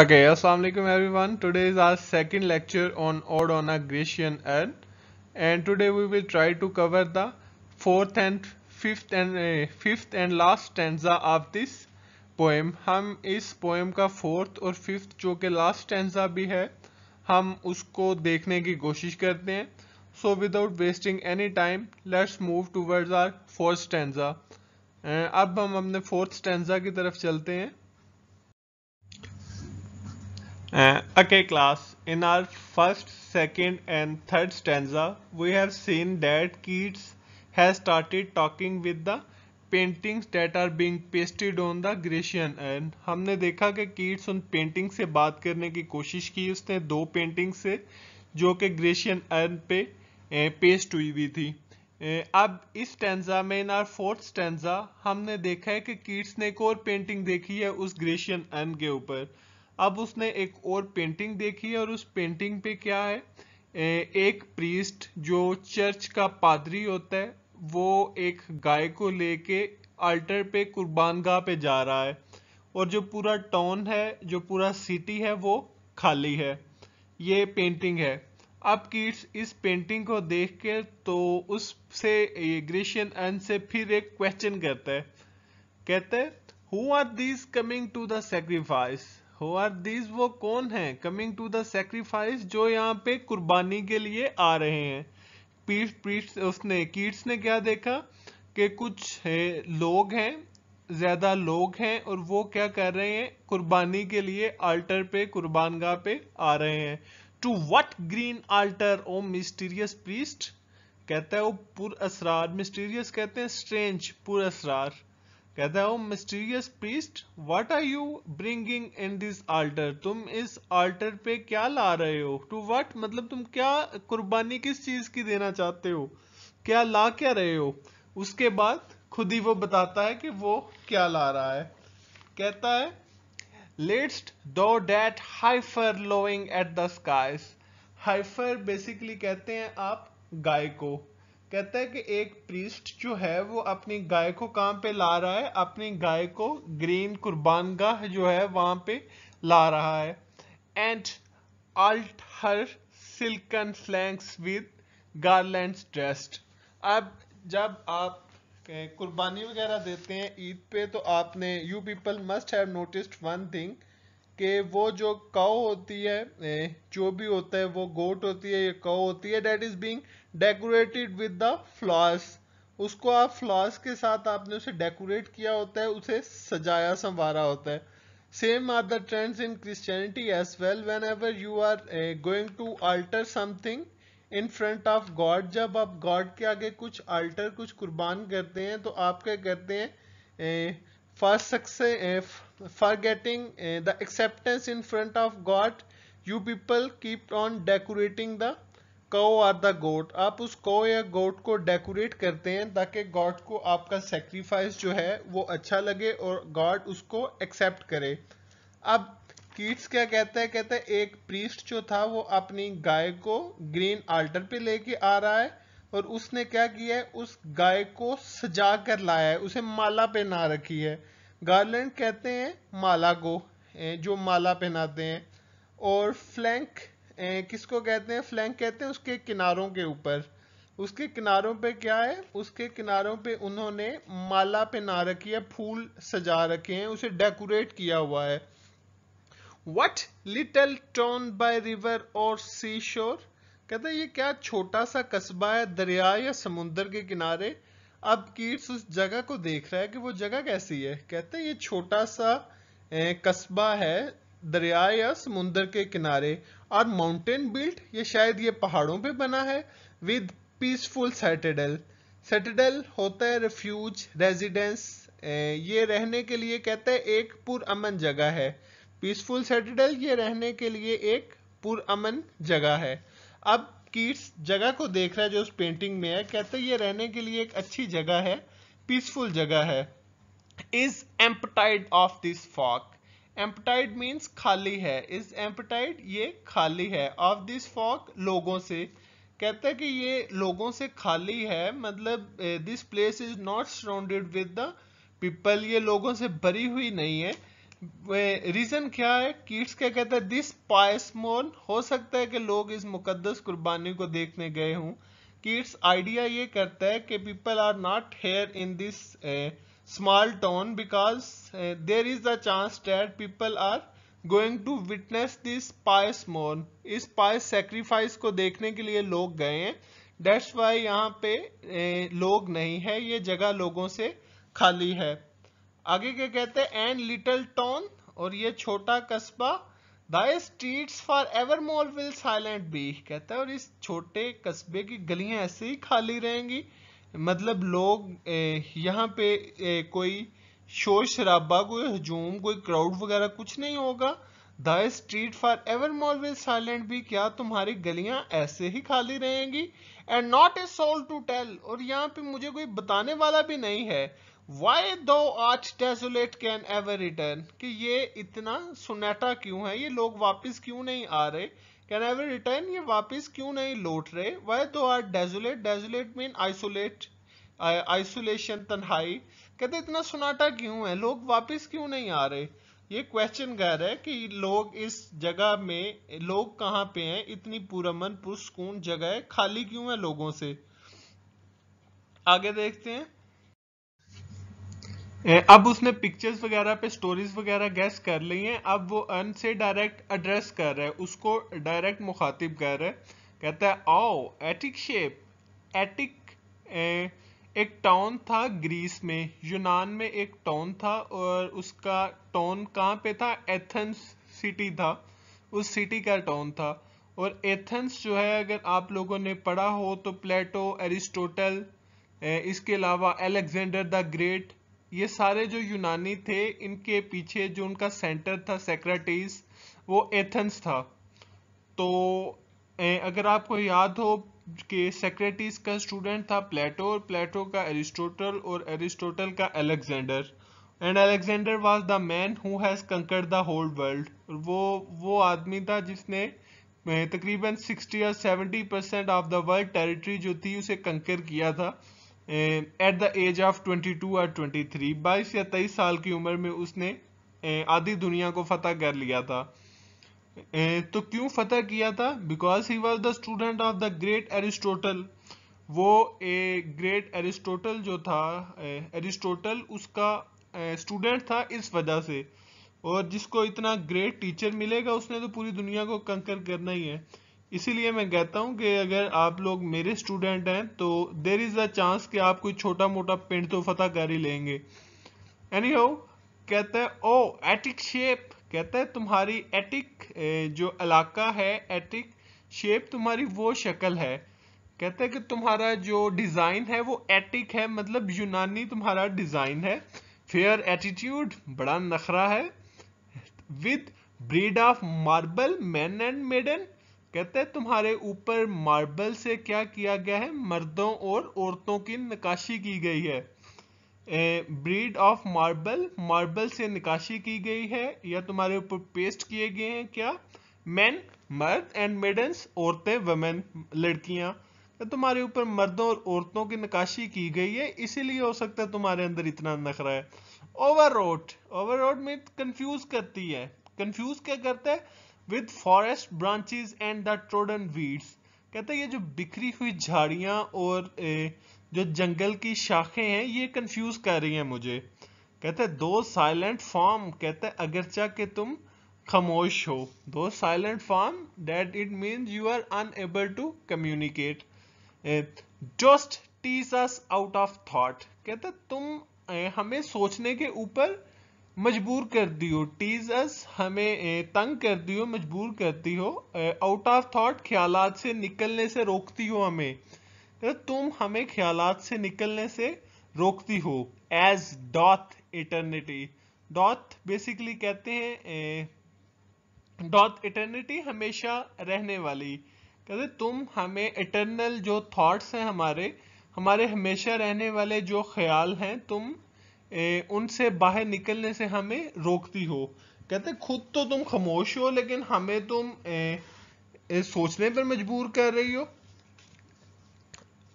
Okay, Assalamualaikum everyone. Today is our second lecture on Ode on a Grecian urn, and today we will try to cover the fourth and fifth and uh, fifth and last stanza of this poem. हम इस poem का fourth और fifth जो कि last stanza भी है हम उसको देखने की कोशिश करते हैं So without wasting any time, let's move towards our fourth stanza. Uh, अब हम अपने fourth stanza की तरफ़ चलते हैं Uh, okay class, in our first, second and third stanza, we have seen that Keats has started talking with the paintings that are being pasted on the Grecian and हमने देखा कि Keats उन painting से बात करने की कोशिश की। उसने दो पेंटिंग से जो कि ग्रेशियन अर्न पे पेस्ट हुई हुई थी। अब इस स्टेंजा में इन आर फोर्थ स्टेंजा हमने देखा है कि कीट्स ने एक और पेंटिंग देखी है उस ग्रेशियन अर्न के ऊपर। अब उसने एक और पेंटिंग देखी है और उस पेंटिंग पे क्या है? एक प्रीस्ट जो चर्च का पादरी होता है, वो एक गाय को लेके अल्टर पे कुर्बान गाह पे जा रहा है और जो पूरा टाउन है, जो पूरा सिटी है, वो खाली है। ये पेंटिंग है। अब किड्स इस पेंटिंग को देख के तो उससे ग्रेशियन एन से फिर एक क्वेश्चन करता है। कहते हैं who are these coming to the sacrifice who are these वो कौन है? कमिंग टू द सेक्रीफाइस जो यहाँ पे कुर्बानी के लिए आ रहे हैं। पीठ पीठ उसने कीट्स ने क्या देखा? कि कुछ है, लोग हैं ज़्यादा लोग हैं और वो क्या कर रहे हैं? कुर्बानी के लिए आल्टर पे कुर्बान गाह पे आ रहे हैं। To what green altar O mysterious priest कहता है वो पुर असरार मिस्टीरियस कहते हैं स्ट्रेंज पुर असरार कहता है O mysterious priest what are you bringing in this altar तुम इस आल्टर पे क्या ला रहे हो? टू व्हाट मतलब तुम क्या कुर्बानी किस चीज़ की देना चाहते हो? क्या ला क्या रहे हो? उसके बाद खुद ही वो बताता है कि वो क्या ला रहा है। कहता है lead'st thou that heifer lowing at the skies heifer basically कहते हैं आप गाय को। कहता है कि एक प्रीस्ट जो है, वो अपनी गाय को कहाँ पे ला रहा है, अपनी गाय को ग्रीन कुर्बान गाह जो है, वहाँ पे ला रहा है। And all her silken flanks with garland dressed अब जब आप कुर्बानी वगैरह देते हैं ईद पे तो आपने you people must have noticed one thing कि वो जो काउ होती है जो भी होता है, वो गोट होती है, या काउ होती है that is being decorated with the flowers उसको आप फ्लावर्स के साथ आपने उसे डेकोरेट किया होता है, उसे सजाया, संवारा होता है। Same are the trends in Christianity as well whenever you are going to altar something in front of God जब आप गॉड के आगे कुछ अल्टर कुछ कुर्बान करते हैं तो आप क्या करते हैं? For success for getting the acceptance in front of God you people keep on decorating decorating the cow the goat. आप उस कौ या गोट को डेकोरेट करते हैं ताकि God को आपका सेक्रीफाइस जो है वो अच्छा लगे और गॉड उसको एक्सेप्ट करे। अब कीट्स क्या कहता है? कहता है, एक प्रीस्ट जो था वो अपनी गाय को ग्रीन आल्टर पे लेके आ रहा है और उसने क्या किया है? उस गाय को सजा कर लाया है। उसे माला पहना रखी है। गार्लैंड कहते हैं, माला को जो माला पहनाते हैं। और फ्लैंक किसको कहते हैं? फ्लैंक कहते हैं उसके किनारों के ऊपर। उसके किनारों पे क्या है? उसके किनारों पे उन्होंने माला पहना रखी है, फूल सजा रखे हैं, उसे डेकोरेट किया हुआ है। What little town by river or sea shore कहते ये क्या छोटा सा कस्बा है, दरिया या समुन्द्र के किनारे? अब कीट्स उस जगह को देख रहा है कि वो जगह कैसी है। कहते हैं, ये छोटा सा कस्बा है, दरिया या समुन्द्र के किनारे। और माउंटेन बिल्ट ये शायद ये पहाड़ों पे बना है विद पीसफुल सेटेडल सेटेडल होता है रिफ्यूज रेजिडेंस ये रहने के लिए कहते हैं एक पुरअमन जगह है. पीसफुल सेटेडल ये रहने के लिए एक पुरअमन जगह है. अब कीट्स जगह को देख रहा है जो उस पेंटिंग में है, कहते ये रहने के लिए एक अच्छी जगह है पीसफुल जगह है. Is emptied of this folk emptied means खाली है। इज़ एम्पटाइड ये खाली है। ऑफ़ दिस फॉक लोगों से। कहते हैं कि ये लोगों से खाली है। मतलब this place is not surrounded with the people ये लोगों से भरी हुई नहीं है। रीजन क्या है? कीट्स क्या कहता है? दिस पायस मोन हो सकता है कि लोग इस मुकद्दस कुर्बानी को देखने गए हों। कीट्स आइडिया ये करता है कि people are not here in this small town because there is a chance that people are going to witness this pious मोन इस पायस सेक्रीफाइस को देखने के लिए लोग गए हैं। डेट्स वाई यहाँ पे ए, लोग नहीं है। ये जगह लोगों से खाली है। आगे क्या कहते हैं? एंड लिटिल टाउन और ये छोटा कस्बा the streets forevermore will silent be कहता है। और इस छोटे कस्बे की गलियाँ ऐसे ही खाली रहेंगी। मतलब लोग यहाँ पे कोई शोर शराबा, कोई हजूम, कोई क्राउड वगैरह कुछ नहीं होगा। The street forevermore will silent be क्या तुम्हारी गलियाँ ऐसे ही खाली रहेंगी? And not a soul to tell और यहाँ पे मुझे कोई बताने वाला भी नहीं है। Why thou art desolate can ever return कि ये इतना सुनेटा क्यों है? ये लोग वापस क्यों नहीं आ रहे? कैन एवर रिटर्न ये वापस क्यों नहीं लौट रहे? Why thou art desolate desolate mean isolate isolation तन्हाई। कहते इतना सुनाटा क्यों है? लोग वापस क्यों नहीं आ रहे? ये क्वेश्चन कह रहा है कि लोग इस जगह में, लोग कहाँ पे हैं? इतनी पुरमन, पुरस्कून जगह है। खाली क्यों है लोगों से? आगे देखते हैं। अब उसने पिक्चर्स वगैरह पे स्टोरीज वगैरह गैस कर ली हैं। अब वो अन से डायरेक्ट एड्रेस कर रहा है। उसको डायरेक्ट मुखातिब कर रहा है। कहता है, आओ एटिक शेप एटिक एक टाउन था ग्रीस में। यूनान में एक टाउन था और उसका टाउन कहाँ पे था? एथेंस सिटी था। उस सिटी का टाउन था। और एथेंस जो है, अगर आप लोगों ने पढ़ा हो तो प्लेटो एरिस्टोटल इसके अलावा अलेक्जेंडर द ग्रेट ये सारे जो यूनानी थे, इनके पीछे जो उनका सेंटर था, सेक्रेटिस, वो एथेंस था। तो अगर आपको याद हो कि सेक्रेटिस का स्टूडेंट था प्लेटो और प्लेटो का एरिस्टोटल और एरिस्टोटल का Alexander. And Alexander was the man who has conquered the whole world वो वो आदमी था जिसने तकरीबन 60 या 70 percent of the world territory जो थी, उसे कंकर किया था। एट द एज ऑफ़ 22 और 23 बाईस या तेईस साल की उम्र में उसने आधी दुनिया को फतह कर लिया था। तो क्यों फतह किया था? Because he was the student of the great Aristotle वो, ए ग्रेट एरिस्टोटल जो था एरिस्टोटल उसका स्टूडेंट था इस वजह से। और जिसको इतना ग्रेट टीचर मिलेगा, उसने तो पूरी दुनिया को कंकर करना ही है। इसीलिए मैं कहता हूँ कि अगर आप लोग मेरे स्टूडेंट हैं तो देर इज़ अ चांस कि आप कोई छोटा मोटा पिंड तो फतह कर ही लेंगे। एनी हो कहते हैं ओ एटिक शेप कहता है, तुम्हारी एटिक जो इलाका है एटिक शेप तुम्हारी वो शक्ल है. कहता है कि तुम्हारा जो डिज़ाइन है, वो एटिक है मतलब यूनानी तुम्हारा डिज़ाइन है। फेयर एटीट्यूड बड़ा नखरा है। With brede of marble men and maiden कहते हैं, तुम्हारे ऊपर मार्बल से क्या किया गया है? मर्दों और औरतों की नकाशी की गई है। ब्रीड ऑफ़ मार्बल मार्बल से निकाशी की गई है या तुम्हारे ऊपर पेस्ट किए गए हैं क्या? मैन मर्द एंड मेडन्स औरतें वमेन लड़कियाँ। तो तुम्हारे ऊपर मर्दों और औरतों की नकाशी की गई है, इसीलिए हो सकता है तुम्हारे अंदर इतना नखरा है। ओवर रोड ओवर रोड में कंफ्यूज करती है। कंफ्यूज क्या करता है? With forest branches and the trodden weeds कहते हैं, ये जो बिखरी हुई झाड़ियाँ और जो जंगल की शाखें हैं, ये कंफ्यूज कर रही हैं मुझे। कहते हैं, दो साइलेंट फॉर्म कहते हैं, अगरचा कि तुम खामोश हो। Thou silent form that it means you are unable to communicate just tease us out of thought कहते तुम हमें सोचने के ऊपर मजबूर कर दी हो टीज अस हमें तंग कर दी हो, मजबूर करती हो आउट ऑफ़ थॉट ख्याल से निकलने से रोकती हो हमें। तो तुम हमें ख्याल से निकलने से रोकती हो as doth eternity doth basically कहते हैं डॉथ इटर्निटी हमेशा रहने वाली। कहते तुम हमें इटर्नल जो थॉट्स हैं हमारे हमारे हमेशा रहने वाले जो ख्याल हैं, तुम उनसे बाहर निकलने से हमें रोकती हो। कहते खुद तो तुम खामोश हो लेकिन हमें तुम ए, ए, सोचने पर मजबूर कर रही हो।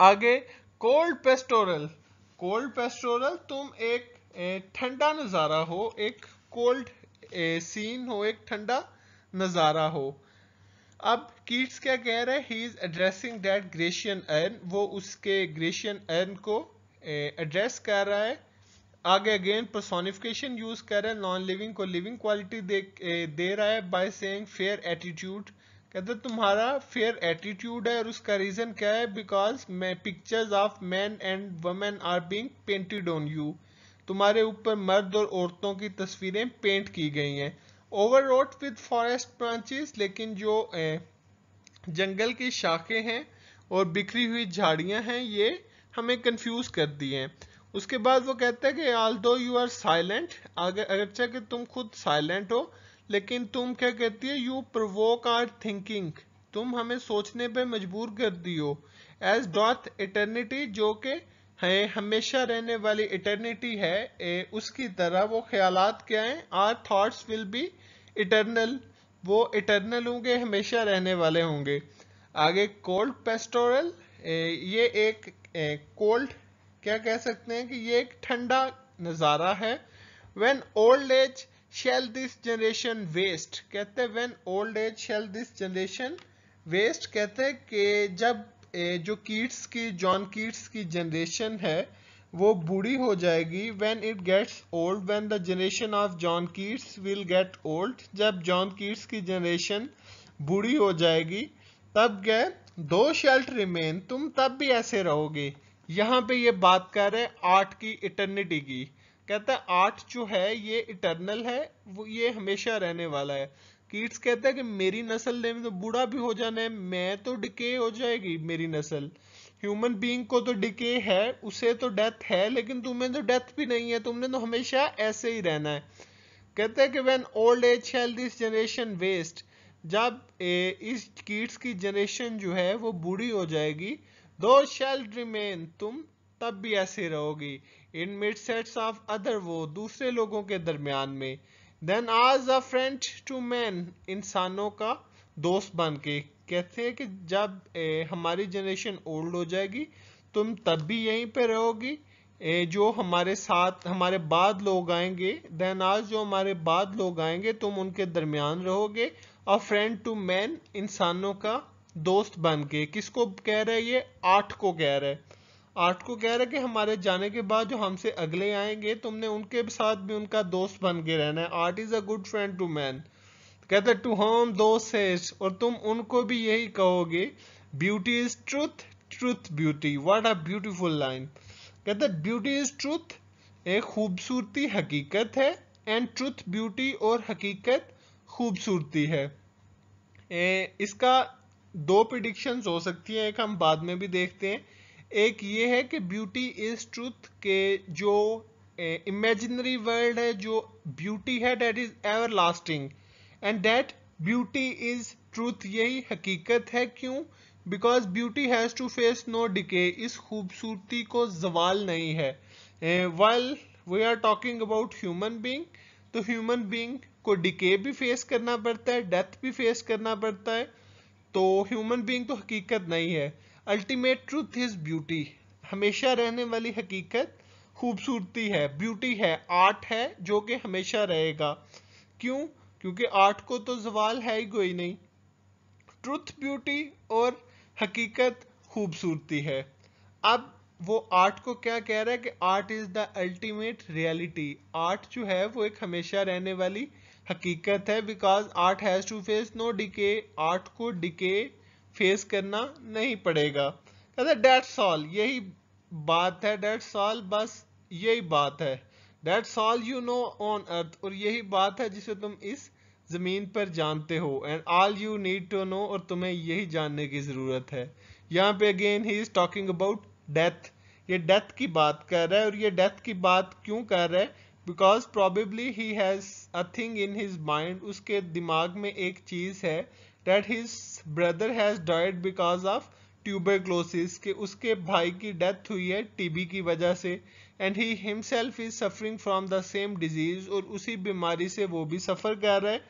आगे कोल्ड पेस्टोरल। कोल्ड पेस्टोरल तुम एक ठंडा नज़ारा हो एक कोल्ड सीन हो एक ठंडा नज़ारा हो। अब कीट्स क्या कह रहा है? He is addressing that Grecian urn वो उसके ग्रेशियन अर्न को एड्रेस कर रहा है। आगे अगेन पर्सोनिफिकेशन यूज़ कर रहा है नॉन लिविंग को लिविंग क्वालिटी दे दे रहा है बाय सेइंग फेयर एटीट्यूड कहते तुम्हारा फेयर एटीट्यूड है और उसका रीजन क्या है? बिकॉज़ मैं pictures of man and women are being painted on you तुम्हारे ऊपर मर्द और औरतों की तस्वीरें पेंट की गई हैं। ओवररोट विद फॉरेस्ट ब्रांचेस लेकिन जो जंगल की शाखें हैं और बिखरी हुई झाड़ियाँ हैं, ये हमें कंफ्यूज कर दी हैं। उसके बाद वो कहते हैं कि आल दो यू आर साइलेंट अगर अगरचे कि तुम खुद साइलेंट हो लेकिन तुम क्या कहती है यू प्रोवोक आर थिंकिंग तुम हमें सोचने पे मजबूर कर हो। एज डॉथ इटर्निटी जो कि है हमेशा रहने वाली इटर्निटी है ए, उसकी तरह वो ख्यालात क्या हैं? Our thoughts will be eternal वो इटर्नल होंगे हमेशा रहने वाले होंगे। आगे कोल्ड पेस्टोरल ये एक कोल्ड क्या कह सकते हैं कि ये एक ठंडा नज़ारा है। When old age shall this generation waste कहते हैं when old age shall this generation waste कहते हैं कि जब जो कीट्स की जॉन कीट्स की जनरेशन है, वो बूढ़ी हो जाएगी। When it gets old when the generation of John Keats will get old जब जॉन कीट्स की जनरेशन बूढ़ी हो जाएगी, तब गए दो शेल्ट रिमेन तुम तब भी ऐसे रहोगे। यहाँ पे ये बात कर रहे हैं आर्ट की इटर्निटी की। कहता है आर्ट जो है ये इटर्नल है वो ये हमेशा रहने वाला है। कीट्स कहता है कि मेरी नस्ल ने तो बूढ़ा भी हो जाना है मैं तो डिके हो जाएगी मेरी नस्ल। ह्यूमन बीइंग को तो डिके है उसे तो डेथ है लेकिन तुम्हें तो डेथ भी नहीं है तुमने तो हमेशा ऐसे ही रहना है। कहते हैं कि when old age shall this generation waste जब ए, इस कीट्स की जनरेशन जो है वो बूढ़ी हो जाएगी दो शेल रिमेन तुम तब भी ऐसे रहोगी। In midst of other वो दूसरे लोगों के दरमियान में। देन आज अ फ्रेंड टू मैन इंसानों का दोस्त बन के। कहते हैं कि जब ए, हमारी जनरेशन ओल्ड हो जाएगी तुम तब भी यहीं पे रहोगी। ए, जो हमारे साथ हमारे बाद लोग आएँगे देन आज जो हमारे बाद लोग आएँगे तुम उनके दरमियान रहोगे। अ फ्रेंड टू मैन इंसानों का दोस्त बन के। किसको कह रहा है ये? आठ को कह रहा है। आर्ट को कह रहा है कि हमारे जाने के बाद जो हमसे अगले आएँगे तुमने उनके साथ भी उनका दोस्त बन के रहना है। Art is a good friend to man कहते टू होम दोस्त है और तुम उनको भी यही कहोगे beauty is truth truth beauty what a beautiful line कहते ब्यूटी इज़ ट्रुथ एक खूबसूरती हकीकत है एंड ट्रुथ ब्यूटी और हकीकत खूबसूरती है। ए, इसका दो प्रिडिक्शंस हो सकती है, एक हम बाद में भी देखते हैं। एक ये है कि ब्यूटी इज़ ट्रूथ के जो इमेजिनरी वर्ल्ड है, जो ब्यूटी है that is everlasting and that beauty is truth यही हकीकत है। क्यों? Because beauty has to face no decay इस खूबसूरती को जवाल नहीं है। Well we are talking about human being तो ह्यूमन बींग को डिके भी फेस करना पड़ता है डेथ भी फेस करना पड़ता है। तो ह्यूमन बींग तो हकीकत नहीं है। अल्टीमेट ट्रूथ इज़ ब्यूटी हमेशा रहने वाली हकीकत खूबसूरती है। ब्यूटी है आर्ट है, जो कि हमेशा रहेगा। क्यों? क्योंकि आर्ट को तो जवाल है ही कोई नहीं। ट्रुथ ब्यूटी और हकीकत खूबसूरती है। अब वो आर्ट को क्या कह रहा है कि art is the ultimate reality art जो है, वो एक हमेशा रहने वाली हकीकत है because art has to face no decay art को डिके फेस करना नहीं पड़ेगा। कहते डेट्स ऑल यही बात है डेट्स ऑल बस यही बात है। That's all you know on earth और यही बात है जिसे तुम इस ज़मीन पर जानते हो। And all you need to know और तुम्हें यही जानने की ज़रूरत है। यहाँ पे again he is talking about death ये डेथ की बात कर रहा है और ये डेथ की बात क्यों कर रहा है? Because probably he has a thing in his mind उसके दिमाग में एक चीज़ है that his brother has died because of tuberculosis के उसके भाई की डेथ हुई है टीबी की वजह से and he himself is suffering from the same disease और उसी बीमारी से वो भी सफ़र कर रहा है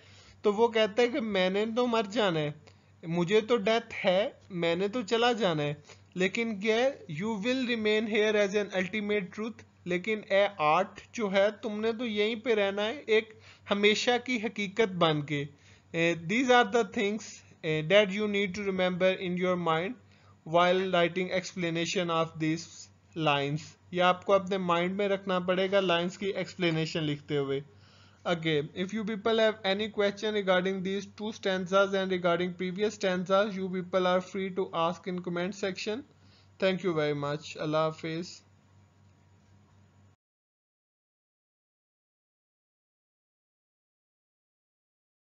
तो वो कहता है कि मैंने तो मर जाना है मुझे तो डेथ है मैंने तो चला जाना है लेकिन क्या you will remain here as an ultimate truth लेकिन ए आर्ट जो है, तुमने तो यहीं पे रहना है, एक हमेशा की हकीकत बन के। These are the things that you need to remember in your mind while writing explanation of this lines ये आपको अपने माइंड में रखना पड़ेगा लाइन्स की एक्सप्लेनेशन लिखते हुए। Again if you people have any question regarding these two stanzas and regarding previous stanzas you people are free to ask in comment section thank you very much अल्लाह हाफिज़